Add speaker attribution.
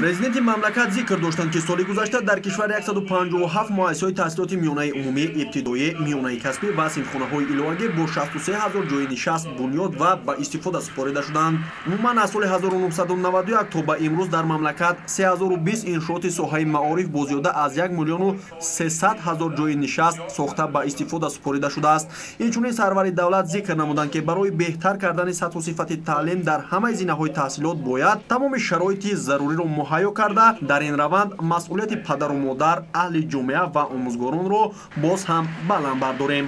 Speaker 1: президенти мамлакат зикр доштанд ки соли гузашта дар кишвар 157 муассисаҳои таҳсилоти миёнаи умумӣ ибтидоӣ миёнаи касбӣ ва синфхонаҳои иловагӣ бо 63 ҳазор ҷойи нишаст бунёд ва ба истифода супорида шуданд. Умуман аз соли 1991 то ба имрӯз дар мамлакат 3020 иншооти соҳаи маориф бо зиёда аз 1 миллиону 300 ҳазор ҷойи нишаст сохта ба истифода супорида шудааст. Инчунин сарвари давлат зикр намуданд ки барои беҳтар кардани сатҳу сифати таълим дар ҳамаи зинаҳои таҳсилот бояд тамоми шароити заруриро муҳайё карда дар ин раванд масъулияти падару модар аҳли ҷомеа ва омӯзгоронро боз ҳам баланд бардорем